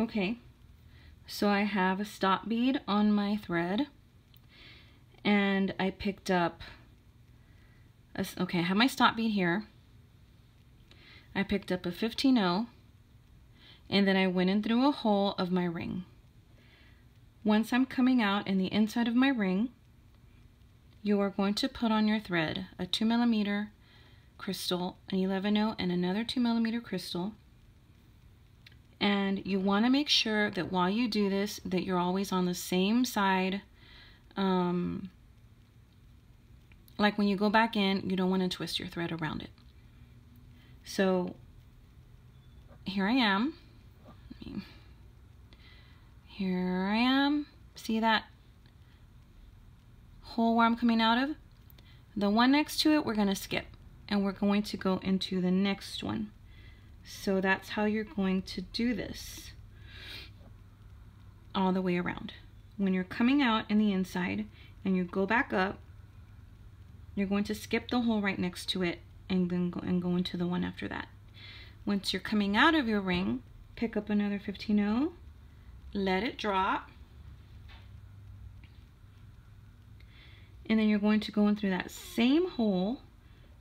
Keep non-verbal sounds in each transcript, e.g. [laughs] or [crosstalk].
Okay, so I have a stop bead on my thread and I picked up, a, okay, I have my stop bead here. I picked up a 15-0 and then I went in through a hole of my ring. Once I'm coming out in the inside of my ring, you are going to put on your thread a 2 millimeter crystal, an 11-0 and another 2 millimeter crystal and you want to make sure that while you do this that you're always on the same side um, like when you go back in you don't want to twist your thread around it. So here I am. Here I am. See that hole where I'm coming out of? The one next to it we're going to skip and we're going to go into the next one so that's how you're going to do this all the way around. When you're coming out in the inside and you go back up, you're going to skip the hole right next to it and then go and go into the one after that. Once you're coming out of your ring, pick up another 15 let it drop, and then you're going to go in through that same hole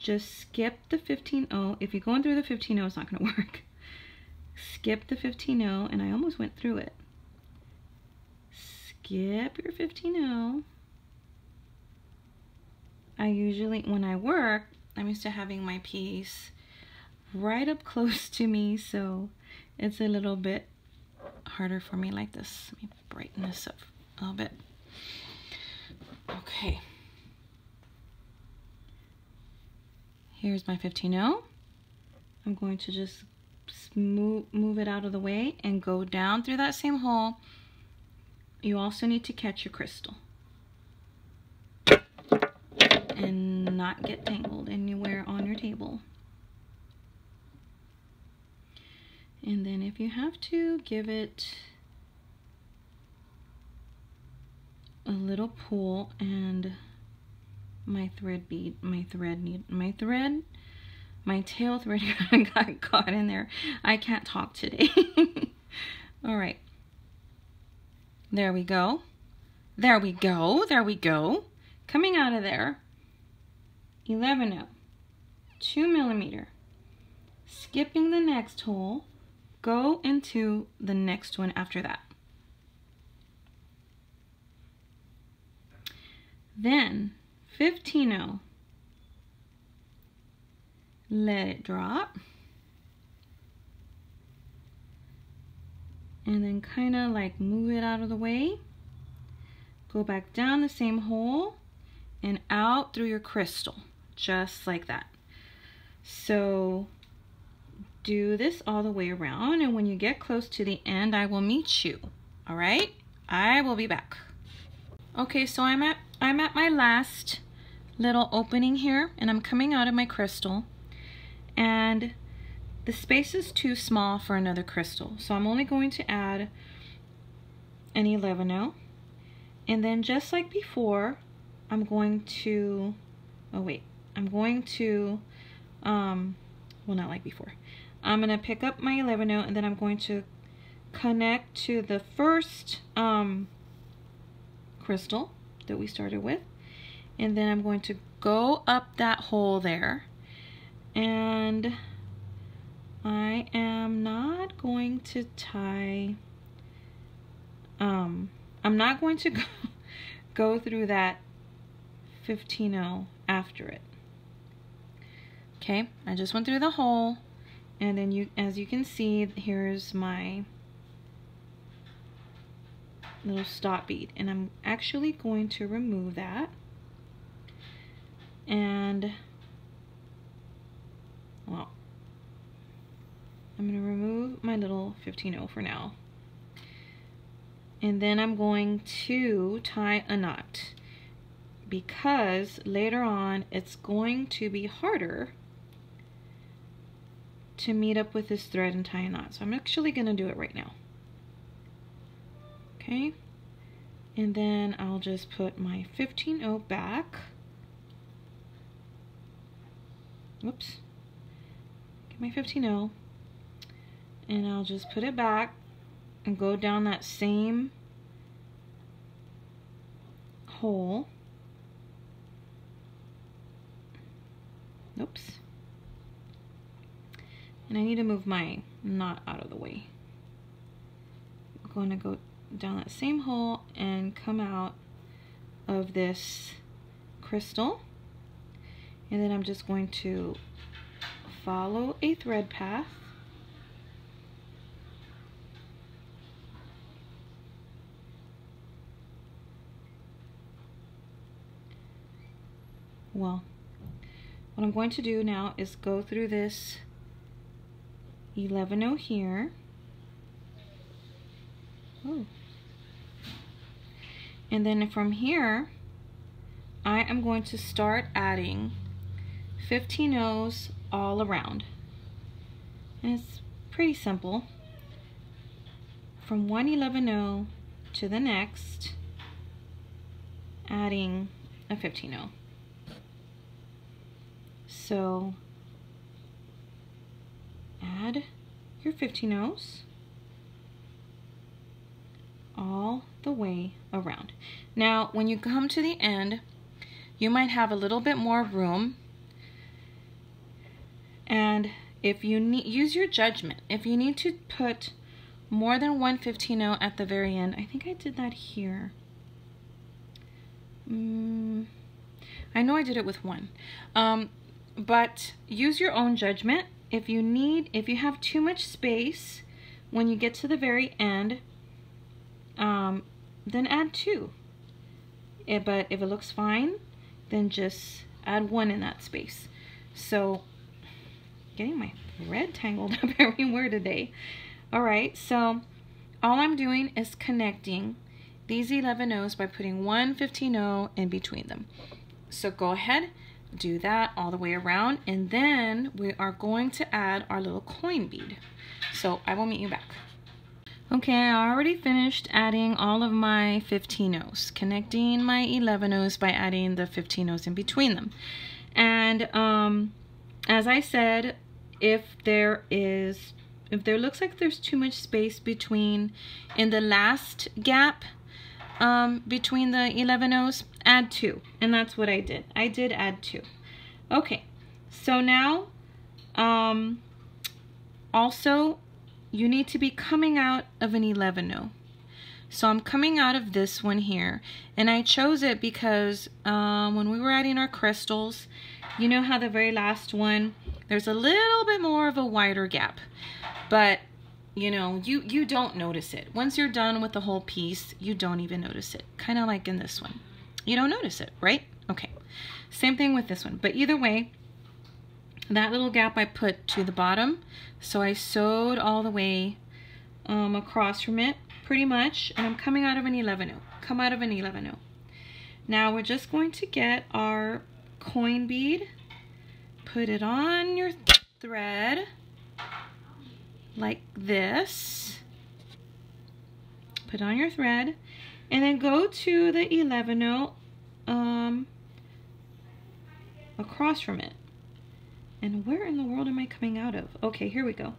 just skip the 15-0. If you're going through the 15-0, it's not going [laughs] to work. Skip the 15-0, and I almost went through it. Skip your 15-0. I usually, when I work, I'm used to having my piece right up [laughs] close to me, so it's a little bit harder for me like this. Let me brighten this up a little bit. Okay. Here's my 15-0. I'm going to just move, move it out of the way and go down through that same hole. You also need to catch your crystal and not get tangled anywhere on your table. And then if you have to, give it a little pull and my thread bead, my thread need, my thread, my tail thread [laughs] got caught in there. I can't talk today. [laughs] All right. There we go. There we go. There we go. Coming out of there, 11 0, 2 millimeter. Skipping the next hole, go into the next one after that. Then 15 Let it drop. And then kind of like move it out of the way. Go back down the same hole and out through your crystal, just like that. So do this all the way around and when you get close to the end, I will meet you. All right, I will be back. Okay, so I'm at I'm at my last little opening here and I'm coming out of my crystal. And the space is too small for another crystal so I'm only going to add an 11 and then just like before I'm going to oh wait. I'm going to um well not like before. I'm gonna pick up my 11 and then I'm going to connect to the first um crystal that we started with. And then I'm going to go up that hole there. And I am not going to tie um I'm not going to [laughs] go, go through that 15 after it. Okay? I just went through the hole. And then you as you can see here's my little stop bead. And I'm actually going to remove that. And well I'm going to remove my little 15 for now. And then I'm going to tie a knot. Because later on it's going to be harder to meet up with this thread and tie a knot. So I'm actually going to do it right now okay and then I'll just put my 15 back Whoops. Get my 15 and I'll just put it back and go down that same hole. Oops. And I need to move my knot out of the way. I'm going to go down that same hole and come out of this crystal. And then I'm just going to follow a thread path. Well, what I'm going to do now is go through this 11 here. Ooh. And then from here, I am going to start adding 15 O's all around. And it's pretty simple. From one 11 O to the next, adding a 15 O. So add your 15 O's all the way around. Now, when you come to the end, you might have a little bit more room. And if you need, use your judgment. If you need to put more than one 15 O at the very end, I think I did that here. Mm, I know I did it with one. Um, but use your own judgment. If you need, if you have too much space when you get to the very end, um, then add two. It, eh, but if it looks fine, then just add one in that space. So, getting my thread tangled [laughs] up everywhere today. All right, so all I'm doing is connecting these 11 O's by putting one 15 O in between them. So go ahead do that all the way around and then we are going to add our little coin bead so I will meet you back okay I already finished adding all of my 15 O's connecting my 11 O's by adding the 15 O's in between them and um, as I said if there is if there looks like there's too much space between in the last gap um, between the 11 O's, add two. And that's what I did. I did add two. Okay, so now um, also you need to be coming out of an 11 O. So I'm coming out of this one here. And I chose it because um, when we were adding our crystals, you know how the very last one, there's a little bit more of a wider gap. But you know, you, you don't notice it. Once you're done with the whole piece, you don't even notice it. Kind of like in this one. You don't notice it, right? Okay. Same thing with this one. But either way, that little gap I put to the bottom. So I sewed all the way um, across from it, pretty much. And I'm coming out of an 11 0 Come out of an 11 0 Now we're just going to get our coin bead. Put it on your thread like this. Put on your thread and then go to the 11 0 um, across from it. And where in the world am I coming out of? Okay, here we go.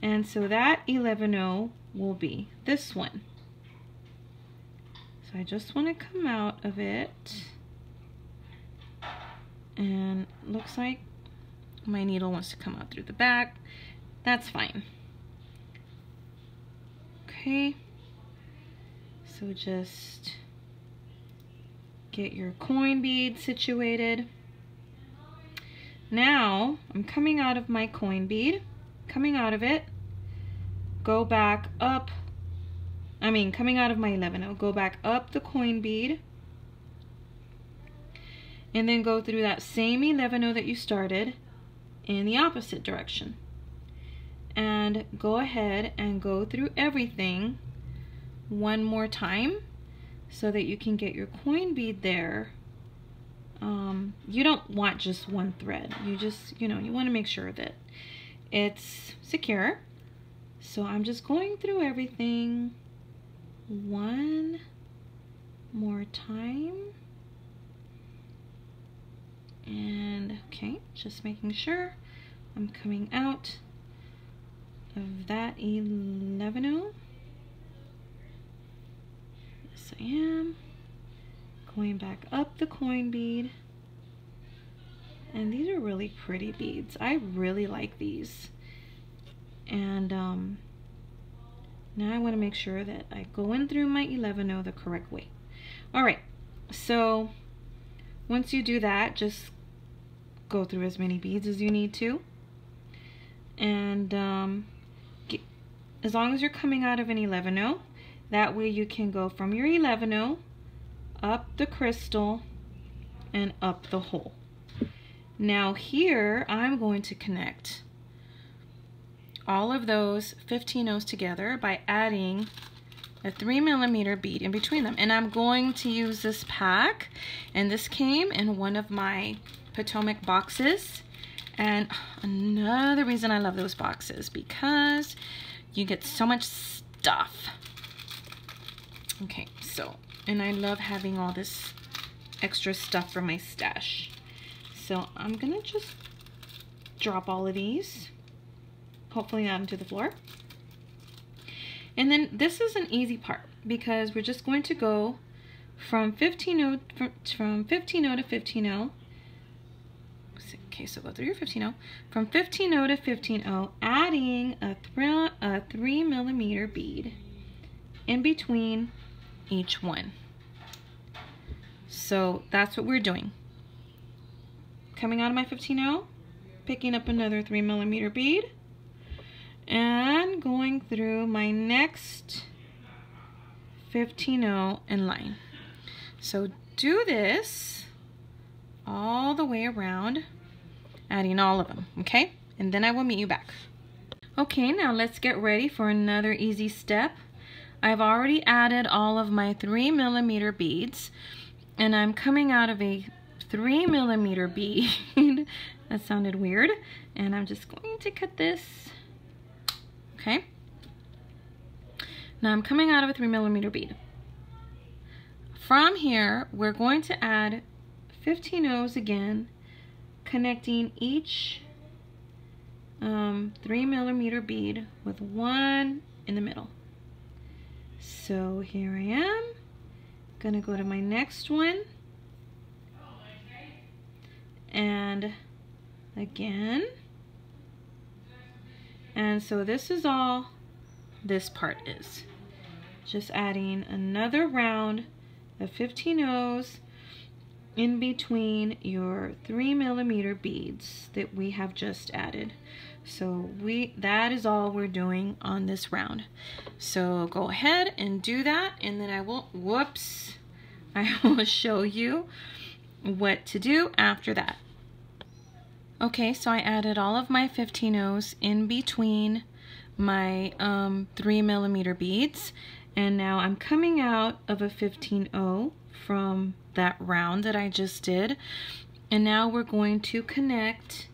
And so that 11 0 will be this one. So I just want to come out of it. And looks like my needle wants to come out through the back. That's fine. Okay. So just get your coin bead situated. Now, I'm coming out of my coin bead, coming out of it, go back up, I mean, coming out of my 11, I'll go back up the coin bead, and then go through that same 11 that you started in the opposite direction. And go ahead and go through everything one more time so that you can get your coin bead there. Um, you don't want just one thread. You just, you know, you want to make sure that it's secure. So I'm just going through everything one more time. And okay, just making sure I'm coming out of that 11 Yes, I am. Going back up the coin bead. And these are really pretty beads. I really like these. And um, now I want to make sure that I go in through my 11 the correct way. All right, so once you do that, just go through as many beads as you need to. And um, get, as long as you're coming out of an 11 that way you can go from your 11 up the crystal and up the hole. Now here I'm going to connect all of those 15 O's together by adding a three millimeter bead in between them. And I'm going to use this pack and this came in one of my Potomac boxes. And another reason I love those boxes because you get so much stuff. Okay, so, and I love having all this extra stuff for my stash. So I'm gonna just drop all of these, hopefully not into the floor. And then this is an easy part because we're just going to go from 15 from, from 15 to 15 Okay, so go through your 15 From 15 to 15 adding a, a 3 millimeter bead in between each one. So that's what we're doing. Coming out of my 15 picking up another 3 millimeter bead, and going through my next 15 in line. So do this all the way around, adding all of them, okay? And then I will meet you back. Okay, now let's get ready for another easy step. I've already added all of my three millimeter beads and I'm coming out of a three millimeter bead. [laughs] that sounded weird. And I'm just going to cut this okay? Now I'm coming out of a three millimeter bead. From here, we're going to add 15 O's again, connecting each um, three millimeter bead with one in the middle. So here I am, gonna go to my next one, and again, and so this is all this part is. Just adding another round of 15 O's in between your three millimeter beads that we have just added. So we that is all we're doing on this round. So go ahead and do that and then I will, whoops, [laughs] I will show you what to do after that. Okay, so I added all of my 15 O's in between my um, 3 millimeter beads. And now I'm coming out of a 15 O from that round that I just did. And now we're going to connect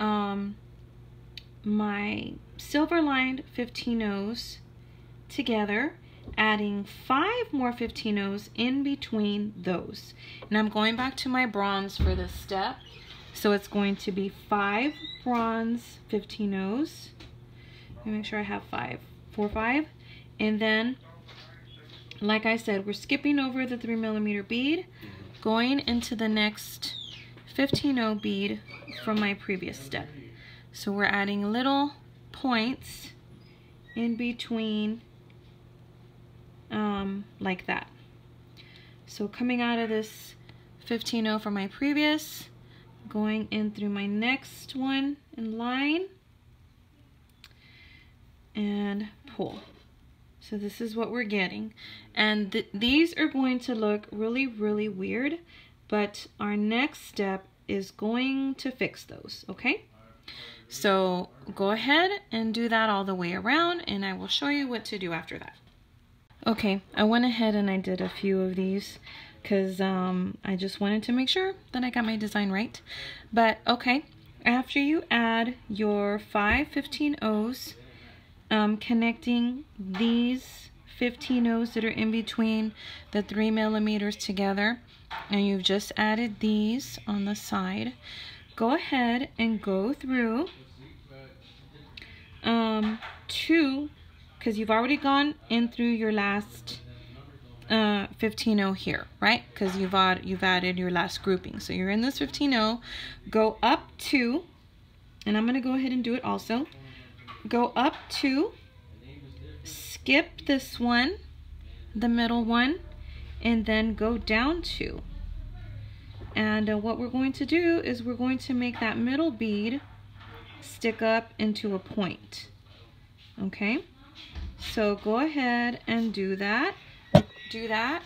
um, my silver lined 15 O's together adding five more 15 O's in between those. And I'm going back to my bronze for this step. So it's going to be five bronze 15 O's. Let me make sure I have five, four, five. And then, like I said, we're skipping over the three millimeter bead, going into the next 15 O bead from my previous step. So we're adding little points in between um, like that. So coming out of this 15 O from my previous, going in through my next one in line and pull. So this is what we're getting. And th these are going to look really, really weird, but our next step is going to fix those, okay? So go ahead and do that all the way around and I will show you what to do after that. Okay, I went ahead and I did a few of these because um, I just wanted to make sure that I got my design right. But okay, after you add your five 15 O's, um, connecting these 15 O's that are in between the three millimeters together, and you've just added these on the side, go ahead and go through um, two, because you've already gone in through your last uh, 15 here, right? Because you've, add, you've added your last grouping. So you're in this 15 go up two, and I'm going to go ahead and do it also. Go up two, skip this one, the middle one, and then go down two. And uh, what we're going to do is we're going to make that middle bead stick up into a point. Okay, so go ahead and do that. Do that.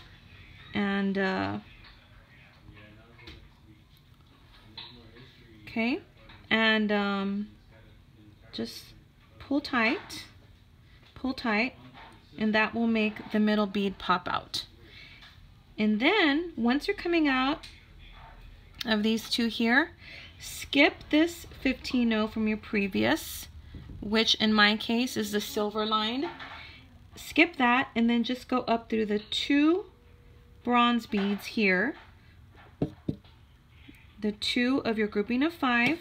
And, uh, okay, and um, just pull tight, pull tight, and that will make the middle bead pop out. And then, once you're coming out of these two here, skip this 15 from your previous, which in my case is the silver line. Skip that and then just go up through the two bronze beads here, the two of your grouping of five.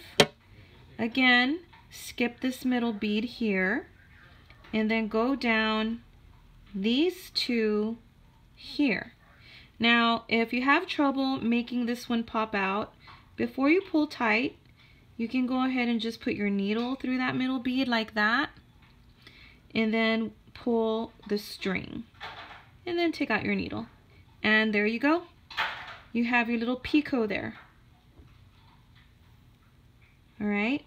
Again, skip this middle bead here, and then go down these two here. Now, if you have trouble making this one pop out, before you pull tight, you can go ahead and just put your needle through that middle bead like that, and then pull the string, and then take out your needle. And there you go. You have your little picot there. All right.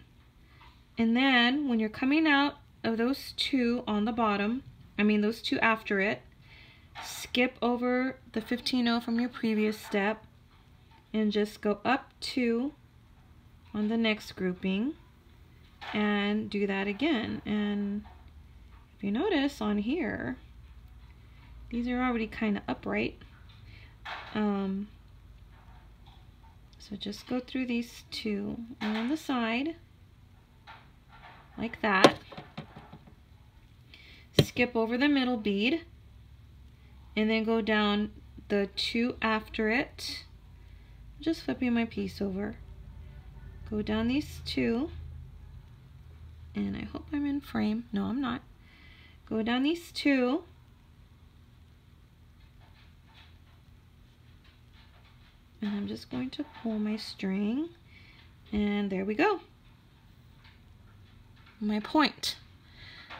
And then when you're coming out of those two on the bottom, I mean those two after it, skip over the 15-0 from your previous step and just go up two on the next grouping and do that again. And if you notice on here, these are already kind of upright. Um, so just go through these two on the side like that. Skip over the middle bead and then go down the two after it. Just flipping my piece over. Go down these two. And I hope I'm in frame. No, I'm not. Go down these two. And I'm just going to pull my string. And there we go my point.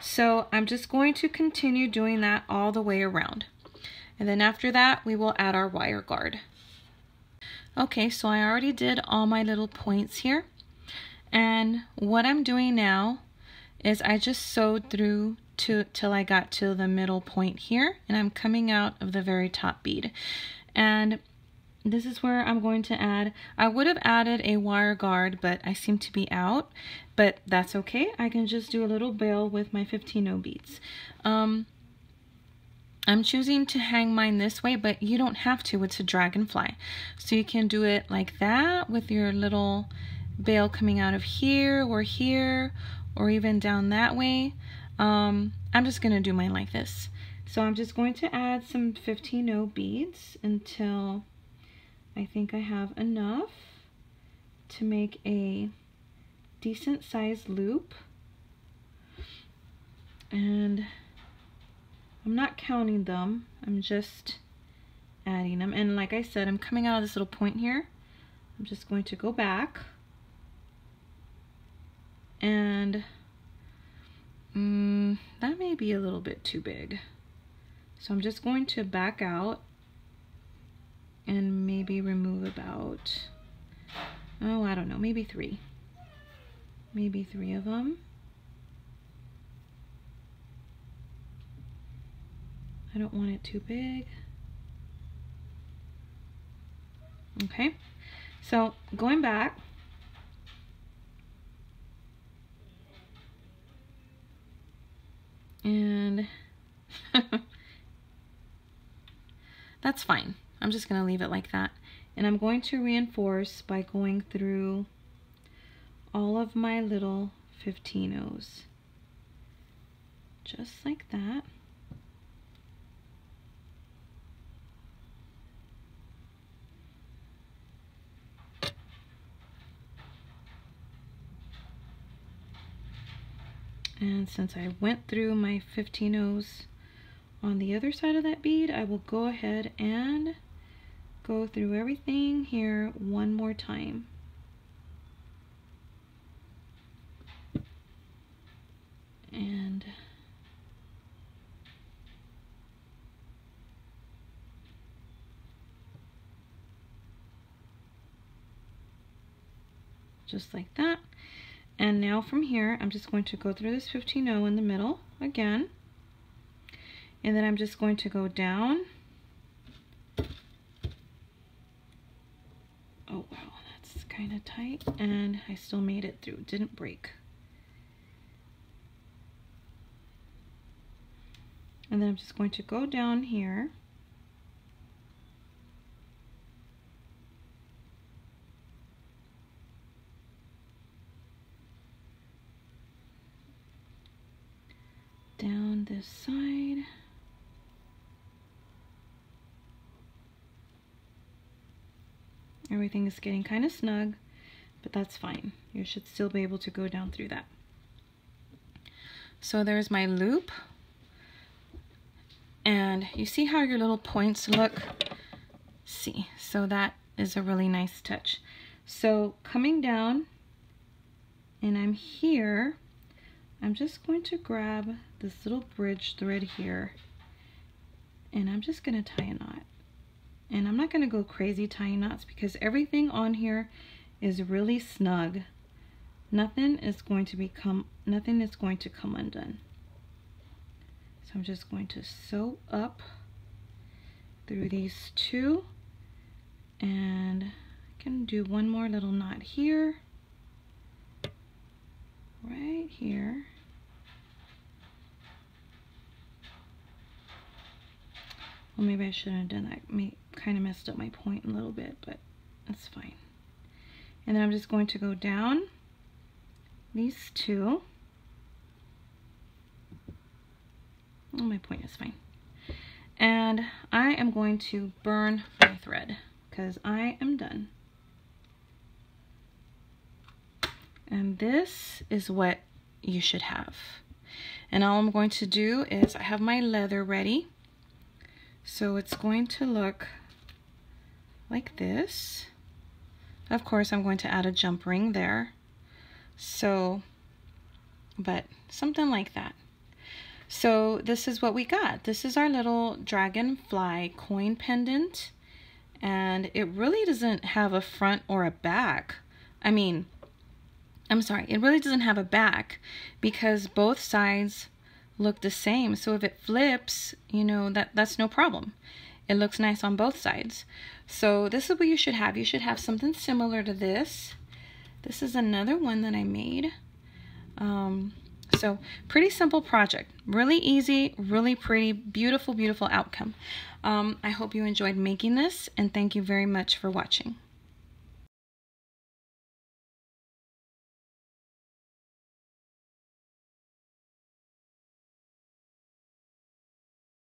So I'm just going to continue doing that all the way around. And then after that, we will add our wire guard. Okay, so I already did all my little points here. And what I'm doing now is I just sewed through to till I got to the middle point here and I'm coming out of the very top bead. And this is where I'm going to add, I would have added a wire guard, but I seem to be out, but that's okay. I can just do a little bail with my 15 beads. Um, I'm choosing to hang mine this way, but you don't have to. It's a dragonfly. So you can do it like that with your little bail coming out of here or here or even down that way. Um, I'm just going to do mine like this. So I'm just going to add some 15 beads until I think I have enough to make a decent sized loop. And I'm not counting them, I'm just adding them. And like I said, I'm coming out of this little point here. I'm just going to go back and mm, that may be a little bit too big. So I'm just going to back out and maybe remove about, oh, I don't know, maybe three. Maybe three of them. I don't want it too big. Okay, so going back, and [laughs] that's fine. I'm just going to leave it like that. And I'm going to reinforce by going through all of my little 15-Os. Just like that. And since I went through my 15 O's on the other side of that bead, I will go ahead and go through everything here one more time. And just like that. And now from here, I'm just going to go through this 15-0 in the middle again. And then I'm just going to go down. Oh, wow, that's kind of tight. And I still made it through, didn't break. And then I'm just going to go down here. down this side. Everything is getting kind of snug, but that's fine. You should still be able to go down through that. So there's my loop. And you see how your little points look? See, so that is a really nice touch. So coming down, and I'm here, I'm just going to grab this little bridge thread here and I'm just going to tie a knot. And I'm not going to go crazy tying knots because everything on here is really snug. Nothing is going to become, nothing is going to come undone. So I'm just going to sew up through these two and I can do one more little knot here right here. Well, maybe I shouldn't have done that. May, kind of messed up my point a little bit, but that's fine. And then I'm just going to go down these two. Oh, my point is fine. And I am going to burn my thread because I am done. And this is what you should have. And all I'm going to do is I have my leather ready. So it's going to look like this. Of course, I'm going to add a jump ring there. So, but something like that. So this is what we got. This is our little dragonfly coin pendant. And it really doesn't have a front or a back. I mean, I'm sorry, it really doesn't have a back because both sides look the same. So if it flips, you know, that that's no problem. It looks nice on both sides. So this is what you should have. You should have something similar to this. This is another one that I made. Um, so pretty simple project. Really easy, really pretty, beautiful, beautiful outcome. Um, I hope you enjoyed making this and thank you very much for watching.